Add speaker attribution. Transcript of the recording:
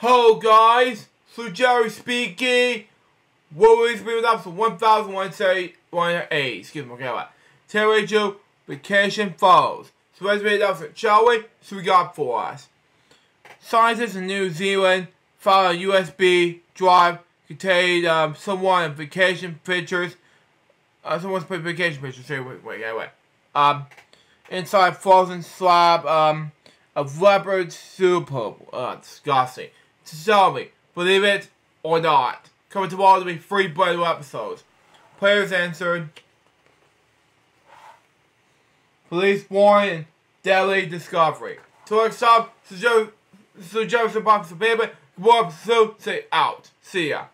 Speaker 1: Hello guys, Jerry speaking. What is with episode 1178, excuse me, okay, what? Terry Joe, vacation Falls. So let's read it shall we? So we got for us. Scientists in New Zealand found a USB drive contained um, someone vacation pictures. Uh, someone's vacation pictures here, wait, wait, wait, wait. Um, inside frozen slab, um, of leopard soup. Uh, disgusting. Me, believe it or not. Coming tomorrow to be three brand new episodes. Players answered. Police warning deadly discovery. To stop, so Joseph Box of Paper, more episode, say out. See ya.